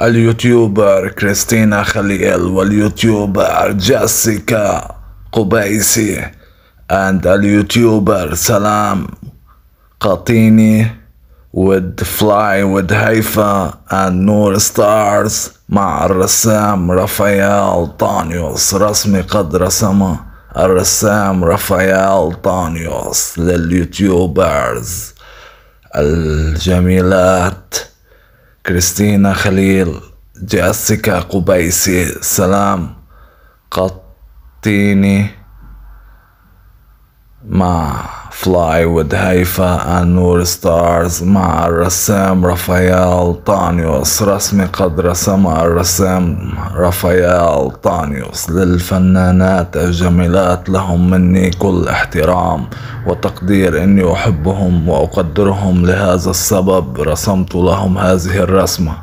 ال YouTuber كريستينا خليل وال YouTuber جيسيكا قبيسي. And ال YouTuber سلام قطيني with fly with هيفا and نور ستارز مع الرسام رافائيل طانيوس. رسمي قد رسمه الرسام رافائيل طانيوس لل YouTubers. الجميلات كريستينا خليل جيسيكا قبيسي سلام قطيني مع fly with هيفا نور ستارز مع الرسام رافائيل طانيوس رسمي قد رسم الرسام رافائيل طانيوس للفنانات الجميلات لهم مني كل احترام وتقدير اني احبهم واقدرهم لهذا السبب رسمت لهم هذه الرسمه